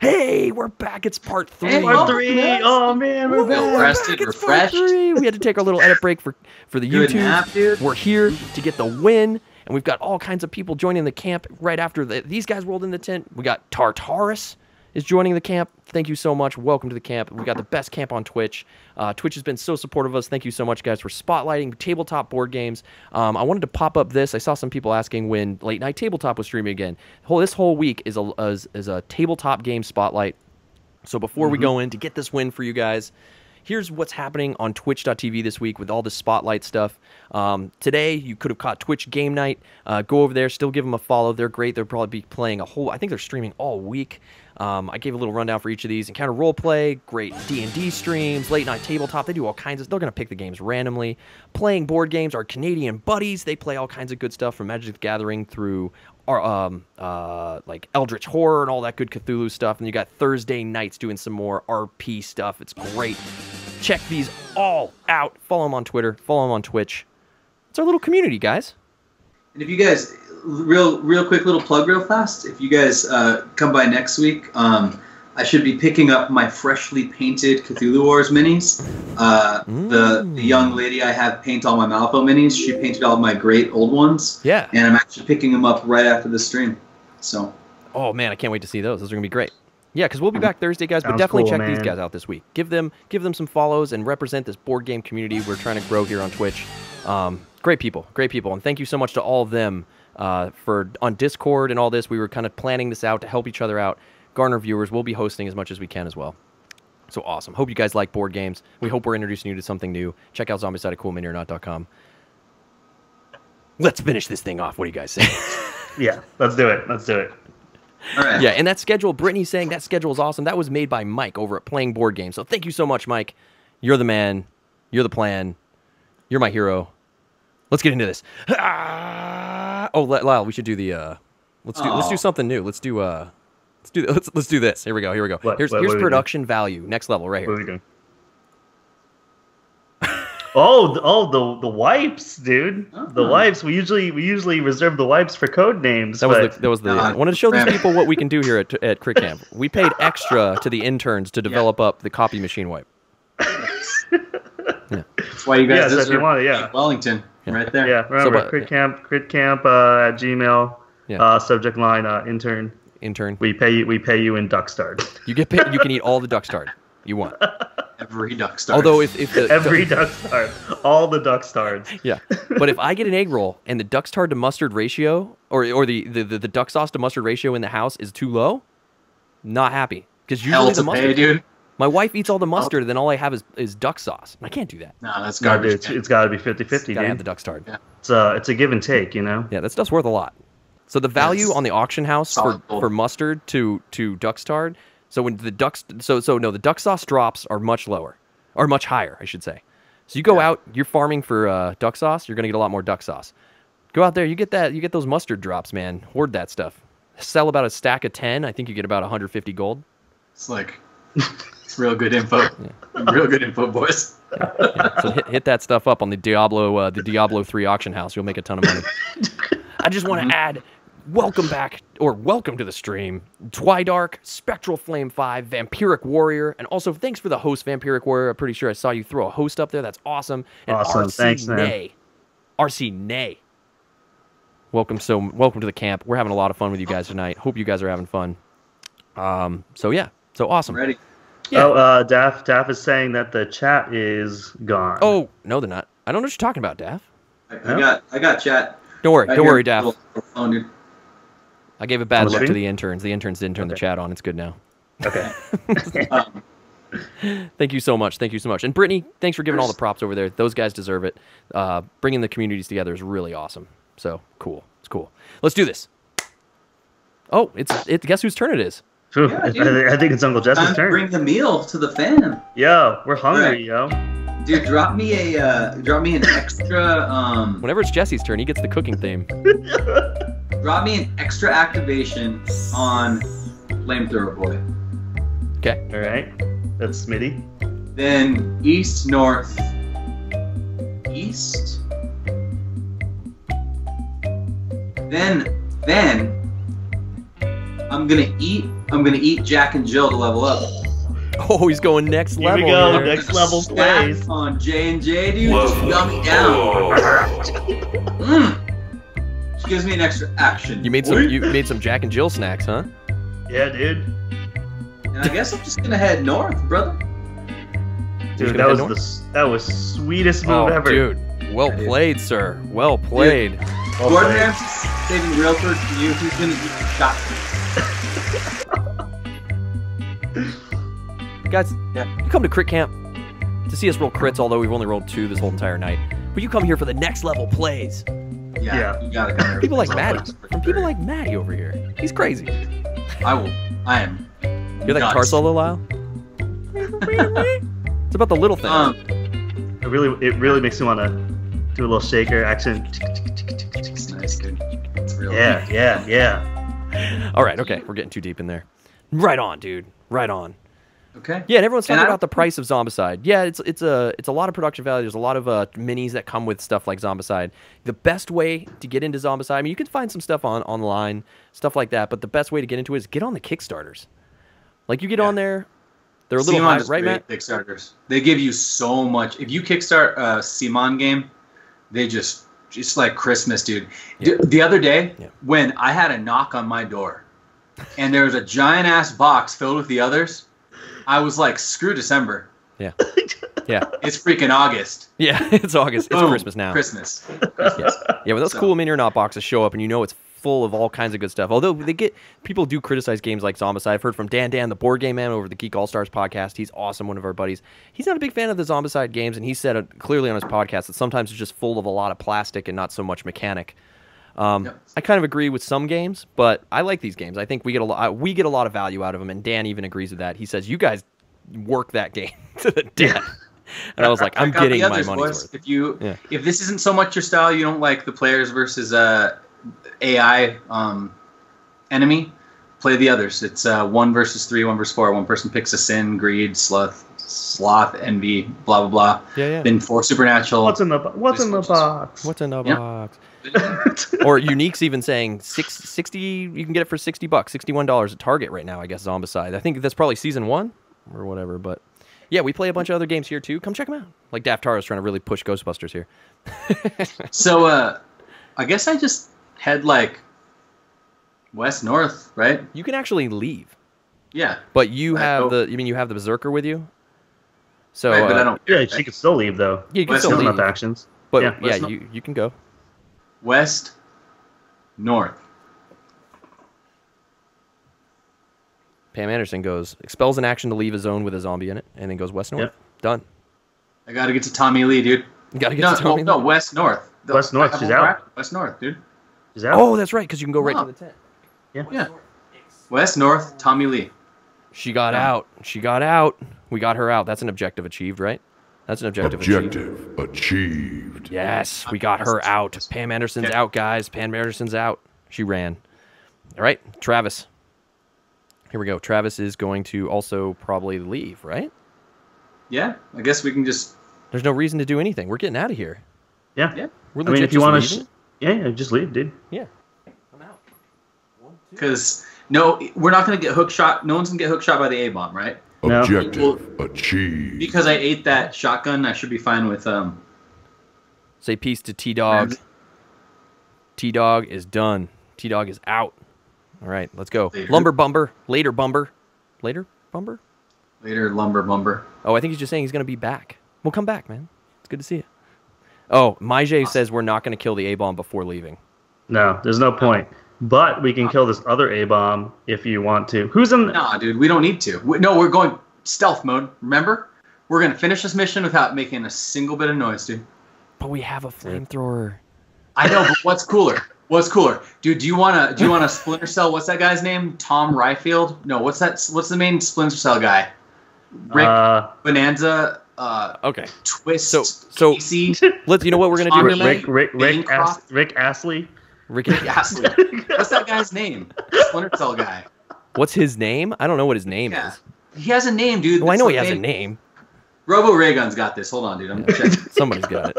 Hey, we're back. It's part three. Hey, Part Oh, three. yes. Oh man, we're Woo, back. we're Rested, back. It's part refreshed. three. We had to take our little edit break for for the Good YouTube. nap, dude. We're here to get the win, and we've got all kinds of people joining the camp right after the, these guys rolled in the tent. We got Tartarus is joining the camp. Thank you so much. Welcome to the camp. We got the best camp on Twitch. Uh, Twitch has been so supportive of us. Thank you so much, guys, for spotlighting tabletop board games. Um, I wanted to pop up this. I saw some people asking when late night tabletop was streaming again. Whole this whole week is a is, is a tabletop game spotlight. So before we go in to get this win for you guys, here's what's happening on twitch.tv this week with all this spotlight stuff. Um, today, you could have caught Twitch Game Night. Uh, go over there, still give them a follow. They're great. They'll probably be playing a whole, I think they're streaming all week. Um, I gave a little rundown for each of these. Encounter Roleplay, great D&D streams, late night tabletop. They do all kinds of, they're going to pick the games randomly. Playing board games, our Canadian buddies, they play all kinds of good stuff from Magic the Gathering through our, um, uh, like Eldritch Horror and all that good Cthulhu stuff. And you got Thursday nights doing some more RP stuff. It's great. Check these all out. Follow them on Twitter. Follow them on Twitch. It's our little community, guys. And if you guys, real, real quick little plug, real fast. If you guys uh, come by next week, um, I should be picking up my freshly painted Cthulhu Wars minis. Uh, the, Mm. the young lady I have paint all my Malifaux minis. She painted all my great old ones, Yeah. and I'm actually picking them up right after the stream. So Oh man, I can't wait to see those. Those are gonna be great. Yeah, because we'll be back Thursday, guys. But definitely cool, check these guys out this week. Give them give them some follows and represent this board game community we're trying to grow here on Twitch. Um, great people, great people, and thank you so much to all of them uh, for on Discord and all this. We were kind of planning this out to help each other out, garner viewers. We'll be hosting as much as we can as well. So awesome. Hope you guys like board games. We hope we're introducing you to something new. Check out Zombicide at CoolMiniOrNot.com. Let's finish this thing off. What do you guys say? Yeah, let's do it. Let's do it. all right. Yeah, and that schedule, Brittany's saying that schedule is awesome. That was made by Mike over at Playing Board Games. So thank you so much, Mike. You're the man. You're the plan. You're my hero. Let's get into this. Ah! Oh, L- Lyle, we should do the. Uh, let's do. Let's do something new. Let's do. Uh, let's do. Let's let's do this. Here we go. Here we go. What- here's what- here's what are we doing? production value. Next level, right here. we doing? oh, oh, the the wipes, dude. The Uh-huh. wipes. We usually we usually reserve the wipes for code names. That was the, that was the. No, I wanted to show these people what we can do here at at Crit Camp. We paid extra to the interns to develop up the copy machine wipe. yeah. That's why you guys Yeah, so if you want it, yeah. Wellington, right there. yeah, remember but- crit camp crit camp uh, at Gmail. Yeah. Uh, subject line uh, intern. Intern, We pay you. We pay you in Duckstard. you get paid. You can eat all the duck stard you want. Every duck star. Although if if the Every duck Duckstard, all the Duckstards. yeah, but if I get an egg roll and the duck tard to mustard ratio, or or the, the, the, the duck sauce to mustard ratio in the house is too low, not happy because hell usually the to pay, mustard. dude. My wife eats all the mustard, and then all I have is, is duck sauce. I can't do that. No, that's garbage. dude, it's, it's got to be 50-50, Gotta have the dude. duck tard. Yeah. It's a it's a give and take, you know. Yeah, that stuff's worth a lot. So the value Yes. on the auction house for, Solid gold. for mustard to to duck's tard. So when the ducks, so so no, the duck sauce drops are much lower, or much higher, I should say. So you go Yeah. out, you're farming for uh, duck sauce, you're gonna get a lot more duck sauce. Go out there, you get that, you get those mustard drops, man. Hoard that stuff. Sell about a stack of ten. I think you get about 150 gold. It's like it's real good info. Real good info, boys. So hit, hit that stuff up on the Diablo uh, the Diablo 3 auction house. You'll make a ton of money. I just want to add welcome back or welcome to the stream. twydark Spectral Flame 5, Vampiric Warrior, and also thanks for the host Vampiric Warrior. I'm pretty sure I saw you throw a host up there. That's awesome. And Awesome. RC Thanks, man. Nay. RC Nay. Welcome so welcome to the camp. We're having a lot of fun with you guys tonight. Hope you guys are having fun. Um so yeah. So awesome. Ready? Yeah. Oh, uh, Daff Daff is saying that the chat is gone. Oh, no they're not. I don't know what you're talking about, Daff. I, I Yeah. got I got chat. Don't worry. Right don't worry, Daff. Little- little phone, dude. I gave a bad On look to the interns. The interns didn't turn the chat on. It's good now. Okay. Um, Thank you so much. Thank you so much. And Brittany, thanks for giving all the props over there. Those guys deserve it. Uh, bringing the communities together is really awesome. So cool. It's cool. Let's do this. Oh, it's it. Guess whose turn it is? Phew, Yeah, I, dude. I think it's Uncle Jesse's turn. bring the meal to the fam. Yo, we're hungry, Alright. yo. Dude, drop me a uh, drop me an extra um Whenever it's Jesse's turn, he gets the cooking theme. drop me an extra activation on flamethrower boy. Okay. All right. That's Smitty. Then east north east. Then then I'm gonna eat. I'm gonna eat Jack and Jill to level up. Oh, he's going next level. Here we go, here. next level Snack plays. on J and J, dude. Just yummy down. Mm. She gives me an extra action. You made some. You made some Jack and Jill snacks, huh? Yeah, dude. And I guess I'm just gonna head north, brother. Dude, that was north? the that was sweetest move Oh, ever. dude. Well Yeah, dude. played, sir. Well played. Well Gordon played. Ramsay saving realtor to you. Who's gonna eat the shot? Guys, Yeah. you come to crit camp to see us roll crits, although we've only rolled two this whole entire night. But you come here for the next level plays. Yeah, Yeah. you gotta come here. People like Maddie. this, From people like Maddie over here. He's crazy. I will. I am. You're that guitar nuts. solo, Lyle? it's about the little things. Um, It really it really makes me want to do a little shaker action. it's nice, dude. It's real. Yeah, yeah, yeah. All right, okay. We're getting too deep in there. Right on, dude. Right on. Okay. Yeah, and everyone's talking And about the price of Zombicide. Yeah, it's it's a it's a lot of production value. There's a lot of uh, minis that come with stuff like Zombicide. The best way to get into Zombicide, I mean, you can find some stuff on online, stuff like that. But the best way to get into it is get on the Kickstarters. Like you get Yeah. on there, they're a little Simon high, right, Matt? Kickstarters. They give you so much. If you kickstart a CMON game, they just just like Christmas, dude. D- The other day, Yeah. when I had a knock on my door, and there was a giant ass box filled with the others, I was like, "Screw December. Yeah, yeah, It's freaking August. yeah. It's August. It's Boom. Christmas now. Christmas." Yes. Yeah, but those So- cool mini or not boxes show up, and you know it's full of all kinds of good stuff. Although they get people do criticize games like Zombicide. I've heard from Dan Dan, the board game man over the Geek All Stars podcast. He's awesome, one of our buddies. He's not a big fan of the Zombicide games, and he said it clearly on his podcast that sometimes it's just full of a lot of plastic and not so much mechanic. Um, Yep. I kind of agree with some games, but I like these games. I think we get a lot. We get a lot of value out of them, and Dan even agrees with that. He says you guys work that game to the death, and I was like, I'm Check out the getting my others, money's boys. worth. If you Yeah. if this isn't so much your style, you don't like the players versus uh, AI um, enemy. Play the others. It's uh, one versus three, one versus four. One person picks a sin, greed, sloth, sloth, envy, blah blah blah. Yeah, yeah. Then four supernatural. What's in the bo- What's in the box? What's in the Yeah. box? or Unique's even saying six, 60 you can get it for 60 bucks, $61 at Target right now, I guess, Zombicide. I think that's probably season one or whatever, but yeah, we play a bunch of other games here too. Come check them out. Like Daft Tara's trying to really push Ghostbusters here. so uh, I guess I just head like west north, right? You can actually leave, Yeah. but you Right, have oh. the, you mean you have the Berserker with you? So, right, but uh, I don't. Yeah, she could still leave though. yeah, you can West still Still leave, enough actions. but yeah, yeah, you, you can go. West, north. Pam Anderson goes, expels an action to leave a zone with a zombie in it, and then goes west north. Yep. Done. I gotta get to Tommy Lee, dude. You gotta get No, to Tommy. no, Lee. west north. The- West north, she's out. bracket. West north, dude. Is that? Oh, that's right, because you can go right Wow. to the tent. Yeah. yeah. West north, Tommy Lee. She got Yeah. out. She got out. We got her out. That's an objective achieved, right? That's an objective. Objective achieved. Yes, we got her out. Pam Anderson's Okay. out, guys. Pam Anderson's out. She ran. All right, Travis. Here we go. Travis is going to also probably leave, right? Yeah, I guess we can just. There's no reason to do anything. We're getting out of here. Yeah. Yeah. We're I mean, if you just want to, sh- yeah, yeah, just leave, dude. yeah. I'm out. Because no, we're not gonna get hook shot. No one's gonna get hook shot by the A bomb, right? No. Objective achieved. Because I ate that shotgun, I should be fine with um. Say peace to T Dog. T Dog is done. T Dog is out. All right, let's go. Later. Lumber Bumber. Later Bumber. Later Bumber? Later, lumber bumber. Oh, I think he's just saying he's going to be back. We'll come back, man. It's good to see you. Oh, Maije says we're not going to kill the A bomb before leaving. No, there's no point. But we can kill this other A bomb if you want to. Who's in? Nah, dude, we don't need to. We, no, we're going stealth mode. Remember, we're gonna finish this mission without making a single bit of noise, dude. But we have a flamethrower. I know, but what's cooler? What's cooler, dude? Do you wanna do you wanna Splinter Cell? What's that guy's name? Tom Ryfield? No, what's that? What's the main Splinter Cell guy? Rick Uh, Bonanza, uh, Okay. Twist, So- so- Casey, Let's. You know what we're going to do here, Tommy man? Rick, Rick, Rick, Bancroft? As- Rick Astley. Ricky. Astley. What's that guy's name? Splinter Cell guy. What's his name? I don't know what his name Yeah. is. He has a name, dude. Well, I know he has a name. Robo Raygun's got this. Hold on, dude. I'm gonna check. Somebody's got it.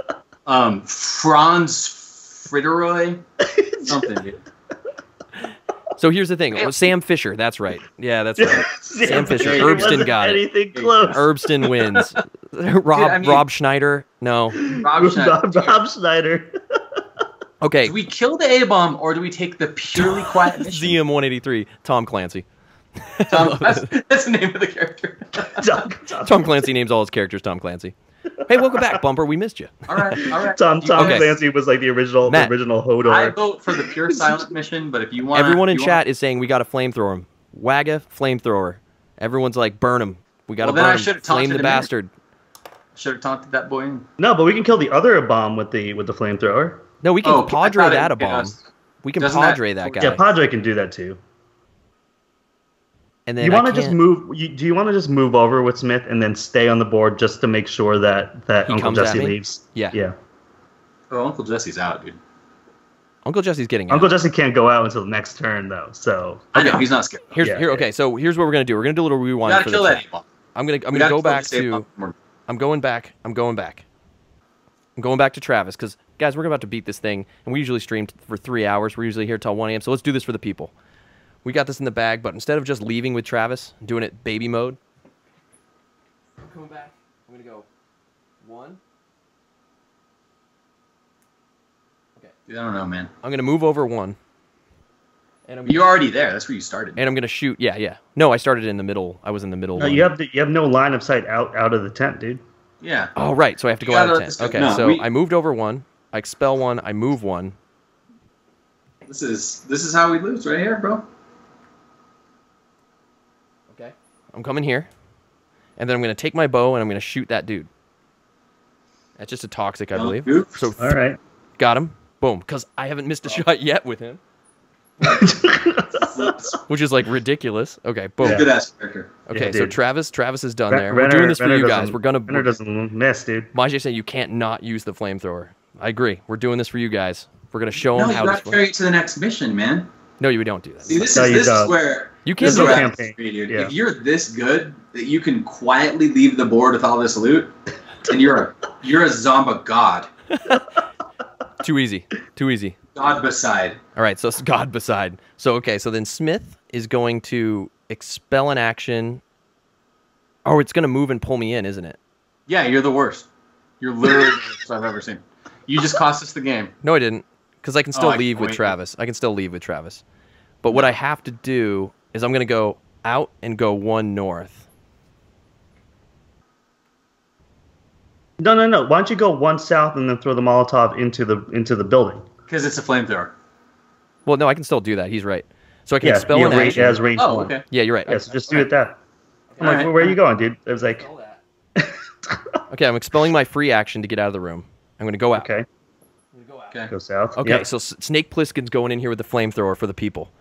um, Franz Fritteroy, something, dude. So here's the thing. Oh, Sam Fisher. That's right. Yeah, that's right. Sam Fisher. It Herbston wasn't got it. Anything close. Herbston wins. Rob I mean- Rob Schneider. No. Rob Schneider. Rob, Rob Schneider. Okay. Do we kill the A bomb or do we take the purely quiet mission? ZM 183. Tom Clancy. Tom, that's, that's the name of the character. Tom, Tom, Tom Clancy names all his characters Tom Clancy. Hey, welcome back, Bumper. We missed you. all right, all right. Tom, Tom guys- Clancy was like the original, Matt. the original I vote for the pure silent mission, but if you want, Everyone in chat is saying we got to flamethrower him. Wagga flamethrower. Everyone's like burn him. We got to Well, then I burn him. should've Flame taunted the bastard. should have taunted that boy in. No, but we can kill the other bomb with the with the flamethrower. No, we can Oh, padre thought it- that a bomb. it's- We can Doesn't that- padre that, guy. Yeah, Padre can do that too. and then you want to just move? You, do you want to just move over with Smith and then stay on the board just to make sure that that He Uncle Jesse leaves? Yeah. Yeah. Oh, Uncle Jesse's out, dude. Uncle Jesse's getting out. Uncle Jesse can't go out until the next turn though. So I know he's not scared. Here's Yeah, here. yeah. Okay, so here's what we're gonna do. We're gonna do a little We rewind gotta for kill that. A-bomb. I'm gonna I'm We gonna go back this to I'm going back. I'm going back. I'm going back to Travis because guys, we're about to beat this thing, and we usually stream for three hours. We're usually here till 1 a.m. So let's do this for the people. We got this in the bag, but instead of just leaving with Travis, doing it baby mode. I'm coming back. I'm gonna go one. Okay. Dude, I don't know, man. I'm gonna move over one. And I'm You're already there. That's where you started. and I'm gonna shoot. Yeah, yeah. No, I started in the middle. I was in the middle. no, one. you have to, you have no line of sight out out of the tent, dude. yeah. Oh right, so I have to You go out gotta of let ten. Okay, no, so we- I moved over one. I expel one. I move one. This is this is how we lose right here, bro. Okay. I'm coming here, and then I'm gonna take my bow and I'm gonna shoot that dude. That's just a toxic, I Oh, believe. oops. So All right. got him. Boom. Because I haven't missed a oh. shot yet with him, which is like ridiculous. Okay. Boom. Yeah. Good ass character. Okay. Yeah, so. Travis, Travis is done Ren- there. Renner- We're doing this for Renner you guys. We're gonna. Renner doesn't miss, dude. Majay saying you can't not use the flamethrower. I agree. We're doing this for you guys. We're gonna show No, them you how gotta this. carry it to the next mission, man. No, you don't do that. See, this No, is this don't. is where you can't do that. Yeah. If you're this good that you can quietly leave the board with all this loot, then you're a you're a Zomba god, Too easy. Too easy. god beside. All right, so it's God beside. So okay, so then Smith is going to expel an action. Oh, it's going to move and pull me in, isn't it? Yeah, you're the worst. You're literally the worst I've ever seen. You just cost us the game. No, I didn't, because I can oh, still Oh, leave can with wait. Travis. I can still leave with Travis. But what I have to do is I'm going to go out and go one north. No, no, no. Why don't you go one south and then throw the Molotov into the into the building? Because it's a flamethrower. Well, no, I can still do that. He's right. So I can Yeah, expel yeah, an range, action. as range Oh, one. okay. Yeah, you're right. Yeah, so just do it that. I'm like, Alright. well, where are you going, dude? It was like, Okay, I'm expelling my free action to get out of the room. I'm going to go out. okay, Okay. go south. Okay, Yep. so Snake Plissken's going in here with the flamethrower for the people.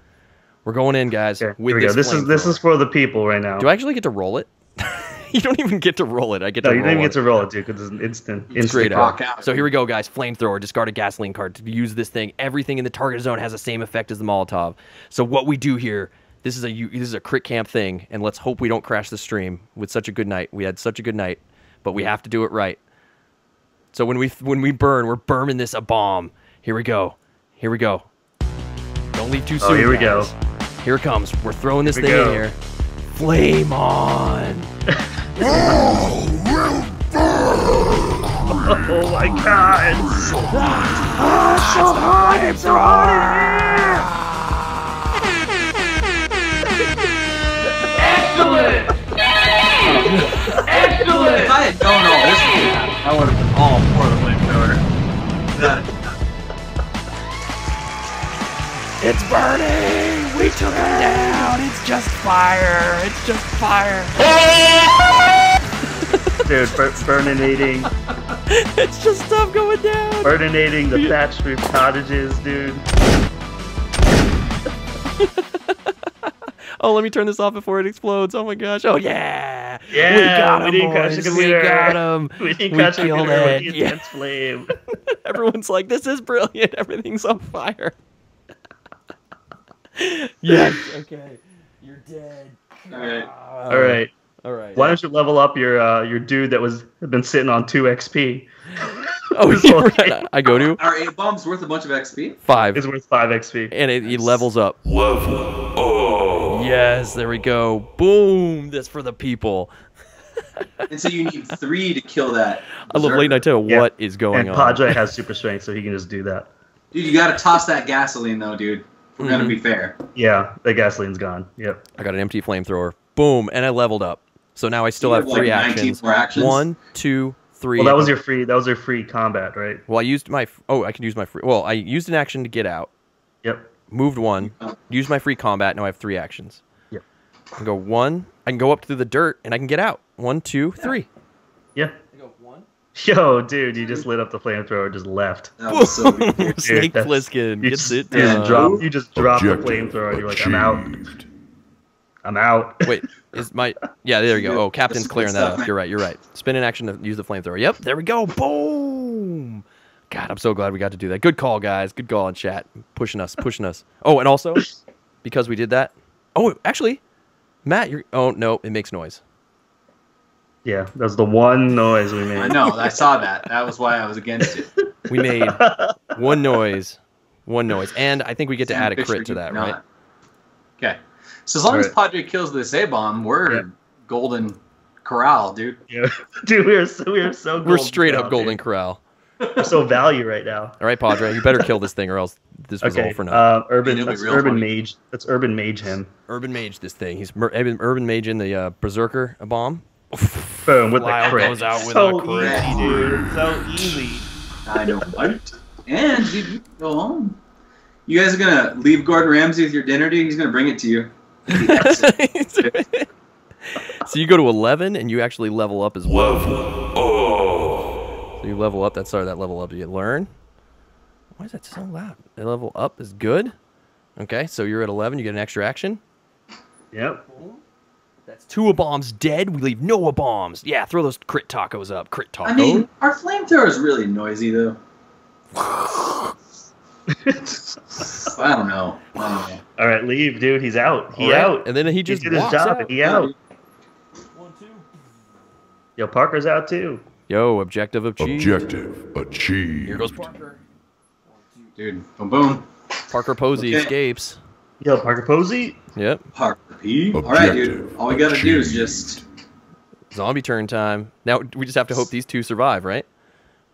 We're going in, guys. Okay, with here we go. this This is this is for the people right now. Do I actually get to roll it? you don't even get to roll it. I get to. no, to you roll don't even it. get to roll it, dude, because it's an instant. It's instant great. roll. out. So here we go, guys. Flamethrower. Discard a gasoline card to use this thing. Everything in the target zone has the same effect as the Molotov. So what we do here, this is a u- this is a crit camp thing, and let's hope we don't crash the stream with such a good night. We had such a good night, but we have to do it right. So when we when we burn, we're burning this a bomb. Here we go. Here we go. Don't leave too soon. Oh, soon. here we guys. go. Here it comes. We're throwing this Here we thing in here. Flame on. Oh, oh my god! If I had known all this was gonna happen, I would have been all for the flamethrower. That- It's burning. We took it down. It's just fire. It's just fire. Dude, bur- burninating, It's just stuff going down. burninating the thatched roof cottages, dude. Oh, let me turn this off before it explodes. Oh my gosh. Oh yeah. Yeah, we got we him. didn't catch the boys. computer. We got him. We didn't We catch killed computer it. with Yeah. flame. Everyone's like, "This is brilliant. Everything's on fire." yes. Okay. You're dead. All right. All right. All right. Why don't you level up your uh, your dude that was been sitting on two XP? Oh, yeah, right. I go to Are A bombs worth a bunch of XP? five, It's worth five XP. and it, he levels up. Level up. Yes, there we go. Boom! That's for the people. And so you need three to kill that. I love late night tale. Yeah. What is going And on? Padre has super strength, so he can just do that. Dude, you gotta toss that gasoline though, dude. We're Mhm. gonna be fair. Yeah, the gasoline's gone. Yep. I got an empty flamethrower. Boom, and I leveled up. So now I still You have have, like, three 19 actions. more actions? One, two, three. Well, that was your free. That was your free combat, right? Well, I used my. Oh, I can use my free. Well, I used an action to get out. Yep. Moved one. Used my free combat. Now I have three actions. Yep. I can go one. I can go up through the dirt, and I can get out. One, two, three. Yeah. I go one. Yo, dude, you just lit up the flamethrower, just left. That so. Dude, Snake that's- Plissken You gets just, it done. drop. You just drop the flamethrower, and you're like, I'm out. I'm out. Wait, is my yeah? There you go. Oh, Captain's clearing that up. You're right. You're right. Spin an action to use the flamethrower. Yep, there we go. Boom. God, I'm so glad we got to do that. Good call, guys. Good call in chat. Pushing us, pushing us. Oh, and also because we did that. Oh, actually, Matt, you're. Oh no, it makes noise. Yeah, that was the one noise we made. I know. I saw that. That was why I was against it. We made one noise, one noise, and I think we get to add a crit to that, know right? Okay. So as long as Padre kills this A bomb, we're Yeah. golden corral, dude. Yeah. Dude, we are so we are so. We're golden straight up Golden dude. Corral. We're so value right now. All right, Padre, you better kill this thing, or else this was Okay. all for nothing. Uh, urban. That's urban funny. mage. That's urban mage him. Urban Mage, this thing. He's mer- urban, urban Mage in the uh, Berserker bomb. Boom with Lyle the crit. goes out with so a crit. easy, dude. So easy. I know, right? And you go home. You guys are gonna leave Gordon Ramsay with your dinner, dude. He's gonna bring it to you. so you go to 11 and you actually level up as well. Level up. So you level up. That's sorry, that level up you learn. Why is that so loud? The level up is good. Okay, so you're at 11. You get an extra action. Yep. That's two of bombs dead. We leave no of bombs. Yeah, throw those crit tacos up. Crit tacos. I mean, our flamethrower is really noisy though. I don't know. I. All right, leave, dude. He's out. He All right, out. And then he just did his job. out. He out. One, two. Yo, Parker's out too. Yo, objective achieved. Objective achieved. Here goes Parker. Dude, boom, boom. Parker Posey Okay. escapes. Yo, Parker Posey. Yep. Parker P. All right, dude. All we gotta do is just, Zombie turn time. Now we just have to hope these two survive, right?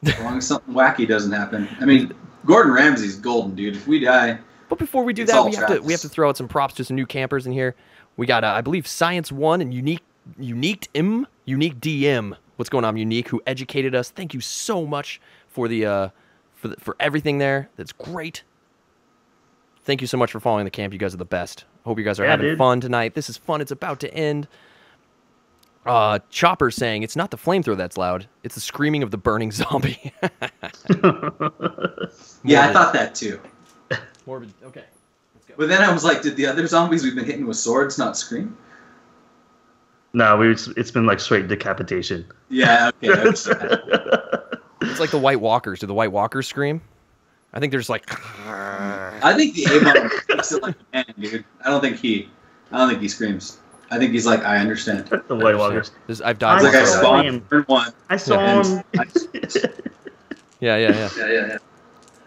as long as something wacky doesn't happen. I mean, Gordon Ramsay's golden, dude. If we die, But before we do that, all we have to we have to throw out some props to some new campers in here. We got, uh, I believe, Science One and Unique Unique M Unique DM. What's going on, Unique? Who educated us? Thank you so much for the uh, for the, for everything there. That's great. Thank you so much for following the camp. You guys are the best. Hope you guys are Yeah, having dude. fun tonight. This is fun. It's about to end. Uh, Chopper saying it's not the flamethrower that's loud. It's the screaming of the burning zombie. yeah, I thought that too. Morbid. Okay. Let's go. But then I was like, did the other zombies we've been hitting with swords not scream? No, we. It's been like straight decapitation. Yeah, okay. that's- It's like the White Walkers. Do the White Walkers scream? I think there's like. I think the A-bomb looks like a man, dude. I don't think he. I don't think he screams. I think he's like, I understand. the White Walkers. There's, I've died. I like I saw already. spawned one. I saw and him. Yeah, yeah, yeah, yeah, yeah, yeah.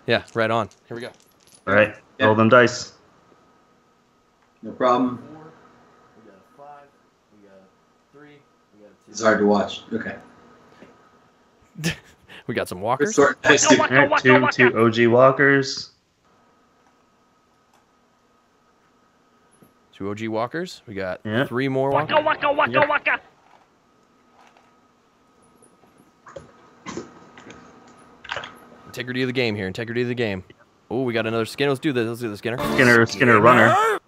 yeah. Right on. Here we go. All right, Yeah. roll them dice. No problem. Four. We got a five. We got a three. We got a It's hard to watch. Okay. We got some walkers. sort. Nice, dude. All right, two two OG walkers. Two OG walkers. We got Yeah. three more walkers. Yeah. Integrity of the game here. Integrity of the game. Oh, we got another skin. Let's do this. Let's do the Skinner. Skinner Skinner runner.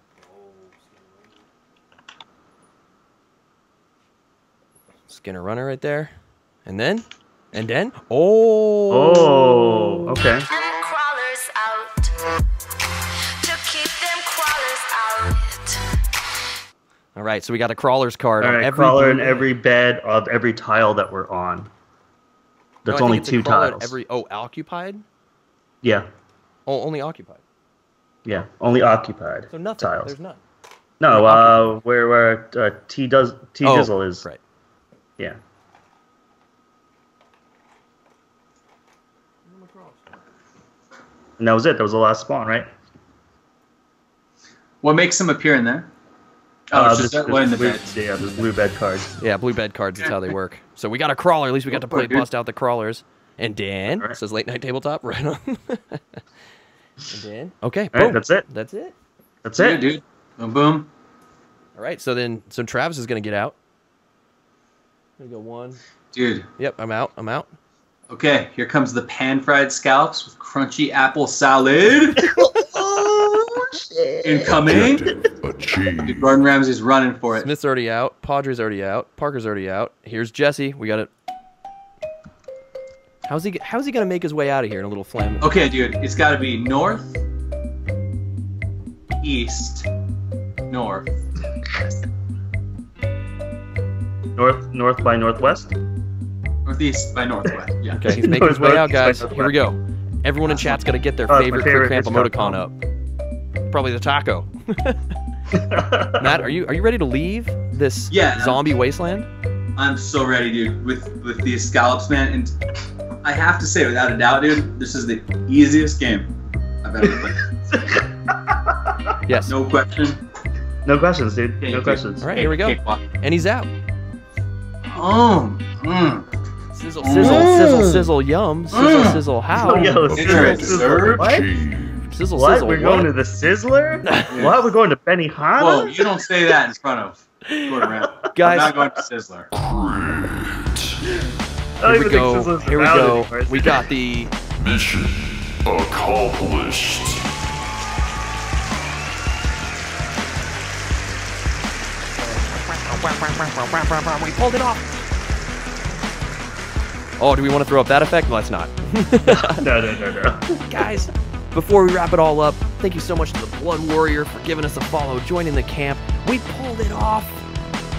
Skinner runner right there. And then, and then. Oh. Oh, okay. them crawlers out. To keep them crawlers out. All right. So we got a crawler's card All right, on every crawler in every bed of every tile that we're on. No, That's think only two tiles. Every oh, occupied. Yeah, Oh, only occupied. yeah, only occupied So nothing. tiles. There's none. No, uh, where where uh, T does T Oh, Dizzle is. Right. Yeah. and that was it. That was the last spawn, right? What makes him appear in there? Oh, Uh, it's just that one in the there's bed. blue- Yeah, there's blue bed cards. Yeah, blue bed cards is how they work. So we got a crawler. At least we got to play bust out the crawlers. And Dan Alright. says late night tabletop right on. and Dan. Okay, All right, boom. that's it. That's it. That's Yeah, it. dude. Boom, boom. All right. So then, so Travis is gonna get out. Gonna go one. Dude. Yep, I'm out. I'm out. Okay, here comes the pan-fried scallops with crunchy apple salad. Oh, Incoming. Dude, Achieve. Gordon Ramsay's running for it. Smith's already out. Padre's already out. Parker's already out. Here's Jesse. We got it. How's he? How's he gonna make his way out of here in a little flame? Okay, dude, it's got to be north, east, north. North, north by northwest. Northeast by northwest. Yeah. Okay, he's making his way out, guys. Here we go. Everyone in uh, chat's got to get their Oh, favorite, favorite Crit Camp emoticon up. Probably the taco. Matt, are you are you ready to leave this Yeah. zombie wasteland? I'm so ready, dude, with with these scallops, man. And I have to say, without a doubt, dude, this is the easiest game I've ever played. Yes. No question. No questions, dude. Yeah, No you- questions. All right, here we go. And he's out. Oh, mm. Sizzle, sizzle, sizzle, sizzle, yum. Sizzle, Mm. sizzle, how? Yo, Dinner sizzle, sizzle. dessert. What? Sizzle, What? sizzle, We're what? going to the Sizzler? What? We're going to Benihana? Whoa, you don't say that in front of Gordon Ramsay. I'm Guys, not going to Sizzler. I here we go. Here we go. anymore. We got the Mission accomplished. We pulled it off. Oh, do we want to throw up that effect? Let's not. no, no, no, no. Guys, before we wrap it all up, thank you so much to the Blood Warrior for giving us a follow, joining the camp. We pulled it off.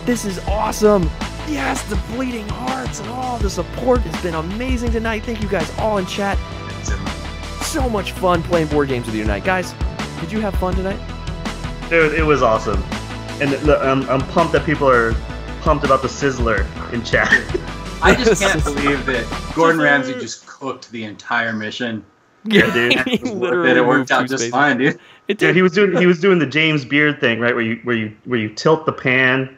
This is awesome. Yes, the bleeding hearts and all the support has been amazing tonight. Thank you guys all in chat. So much fun playing board games with you tonight. Guys, did you have fun tonight? Dude, it was awesome. And look, I'm, I'm pumped that people are pumped about the Sizzler in chat. I just can't believe that Gordon Ramsay just cooked the entire mission. Yeah, dude. he literally it moved worked out just spaces. fine, dude. It Dude, did. he was doing he was doing the James Beard thing, right? Where you where you where you tilt the pan,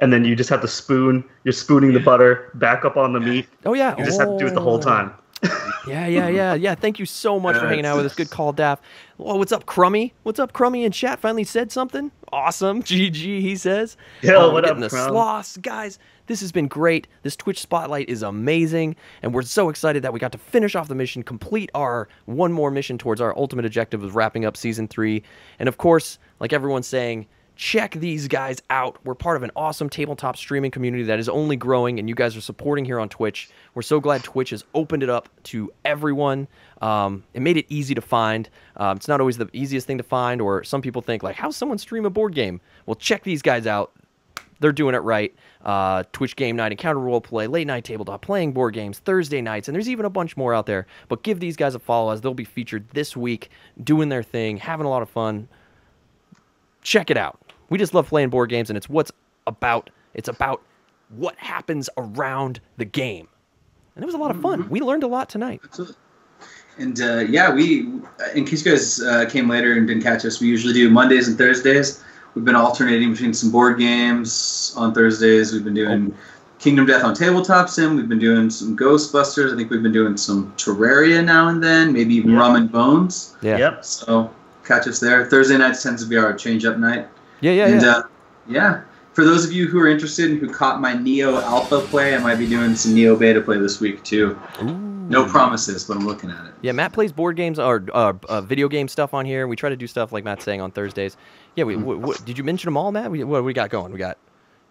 and then you just have to spoon. You're spooning the butter back up on the meat. Oh yeah. You just have to do it the whole Oh. time. Yeah, yeah, yeah, yeah. Thank you so much for hanging out with us. Good call, Daff. Oh, what's up, Crummy? What's up, Crummy? In chat, finally said something. Awesome. GG, he says. Yo, Oh, what up, the Crumb? sloths, guys. This has been great. This Twitch spotlight is amazing, and we're so excited that we got to finish off the mission, complete our one more mission towards our ultimate objective of wrapping up season three. And of course, like everyone's saying, check these guys out. We're part of an awesome tabletop streaming community that is only growing, and you guys are supporting here on Twitch. We're so glad Twitch has opened it up to everyone. Um, it made it easy to find. Um, it's not always the easiest thing to find, or some people think like, "How's someone stream a board game?" Well, check these guys out. They're doing it right. Uh, Twitch game night, encounter role play, late night tabletop, playing board games, Thursday nights, and there's even a bunch more out there. But give these guys a follow as they'll be featured this week, doing their thing, having a lot of fun check it out. We just love playing board games, and it's what's about. It's about what happens around the game, and it was a lot of fun. We learned a lot tonight. Absolutely. And uh, yeah, we, in case you guys uh, came later and didn't catch us, we usually do Mondays and Thursdays. We've been alternating between some board games on Thursdays. We've been doing Kingdom Death on Tabletop Sim. We've been doing some Ghostbusters. I think we've been doing some Terraria now and then, maybe even Yeah. Rum and Bones. Yeah, Yep. So catch us there. Thursday nights tends to be our change up night. Yeah, yeah, and yeah. Uh, yeah, for those of you who are interested and who caught my Neo Alpha play, I might be doing some Neo Beta play this week too. No promises, but I'm looking at it. Yeah, Matt plays board games or uh, uh, video game stuff on here. We try to do stuff like Matt's saying on Thursdays. Yeah, we, w- w- did you mention them all, Matt? We, what we got going? We got.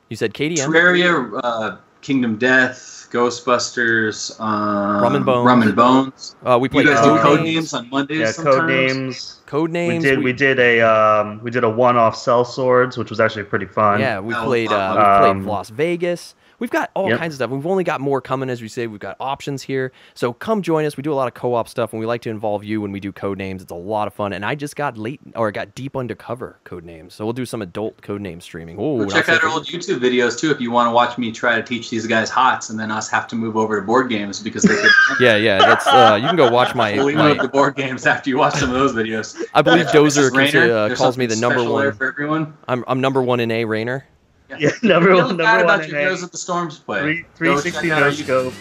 You said KDM. Terraria, uh, Kingdom Death, Ghostbusters, um, Rum and Bones. Rum and Bones. Uh, we You played guys do Code code Names. names on Mondays. Yeah, sometimes? code names. Code names. We did we did a um we did a one off Sellswords, which was actually pretty fun. Yeah, we That was played. Uh, fun. we played Um, Las Vegas. We've got all Yep. kinds of stuff. We've only got more coming, as we say. We've got options here. So come join us. We do a lot of co-op stuff, and we like to involve you when we do code names. It's a lot of fun. And I just got late or got deep undercover code names. So we'll do some adult code name streaming. Oh, Well, check out our old YouTube videos too if you want to watch me try to teach these guys HOTS and then us have to move over to board games because they could Yeah, yeah. That's uh, you can go watch my. fully my move to board games after you watch some of those videos. I believe Dozer Mrs. Uh, calls me the number one. for everyone. I'm I'm number one in A Rainer. Yeah, number Feel one, bad number about one your A. nose at the Storms play. Three, Go 360 check no scope.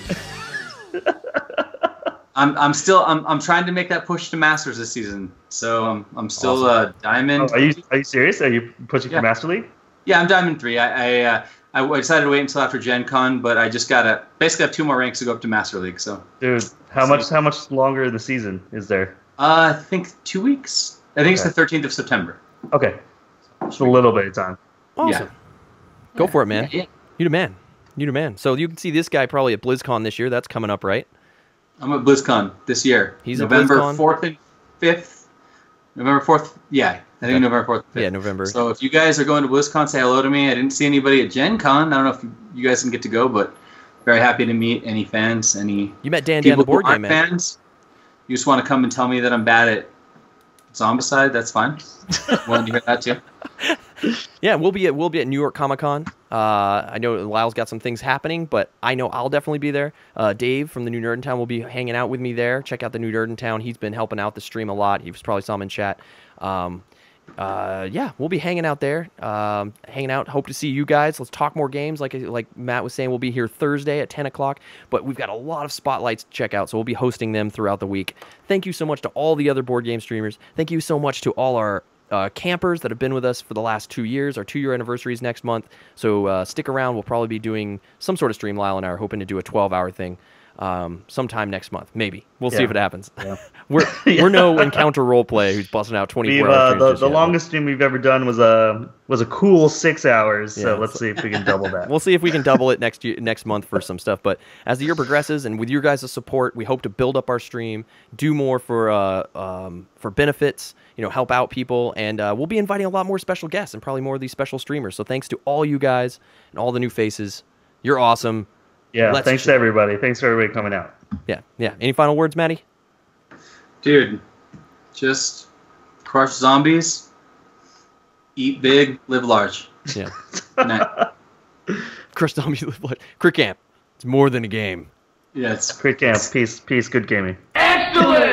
I'm, I'm still I'm, I'm trying to make that push to Masters this season. So I'm, I'm still uh, Diamond. Oh, are you are you serious? Are you pushing Yeah. for Master League? Yeah, I'm Diamond three. I I, uh, I decided to wait until after Gen Con, but I just gotta basically have two more ranks to go up to Master League. So Dude, how much how much longer in the season is there? uh, I think two weeks. I think Okay. it's the 13th of September. Okay, just a little bit of time. Awesome. Go for it, man. Yeah, You the man. You the man. So you can see this guy probably at BlizzCon this year. That's coming up, right? I'm at BlizzCon this year. He's November 4th and 5th. November 4th. Yeah, I think Okay. November 4th. Yeah, November. So if you guys are going to BlizzCon, say hello to me. I didn't see anybody at Gen Con. I don't know if you guys can get to go, but very happy to meet any fans, any You met Dan Dan the board game man. fans. You just want to come and tell me that I'm bad at Zombicide. That's fine. Wanted to hear that too. Yeah, we'll be at we'll be at New York Comic Con. Uh, I know Lyle's got some things happening, but I know I'll definitely be there. Uh, Dave from the New Nerd in Town will be hanging out with me there. Check out the New Nerd in Town. He's been helping out the stream a lot. He was probably saw him in chat. Um, uh, yeah, we'll be hanging out there, um, hanging out. Hope to see you guys. Let's talk more games. Like like Matt was saying, we'll be here Thursday at 10 o'clock. But we've got a lot of spotlights to check out, so we'll be hosting them throughout the week. Thank you so much to all the other board game streamers. Thank you so much to all our uh, campers that have been with us for the last two years. Our two year anniversary is next month, so uh, stick around. We'll probably be doing some sort of stream. Lyle and I are hoping to do a 12 hour thing um, sometime next month. Maybe we'll see if it happens. Yeah. we're Yeah. we're no encounter role play who's busting out 24 We've, hours. uh, the, the longest stream we've ever done was a was a cool six hours. Yeah, So let's so- see if we can double that. We'll see if we can double it next year, next month for some stuff. But as the year progresses, and with your guys' support, we hope to build up our stream, do more for uh, um, for benefits, you know, help out people, and uh, we'll be inviting a lot more special guests and probably more of these special streamers. So thanks to all you guys and all the new faces. You're awesome. Yeah, let's thanks to everybody. Thanks for everybody coming out. Yeah, yeah. Any final words, Maddie? Dude, just crush zombies, eat big, live large. Yeah. Good night. Chris Zombie, Crit Camp. It's more than a game. Yes. it's Crit camp. Peace. Peace. Good gaming. Excellent!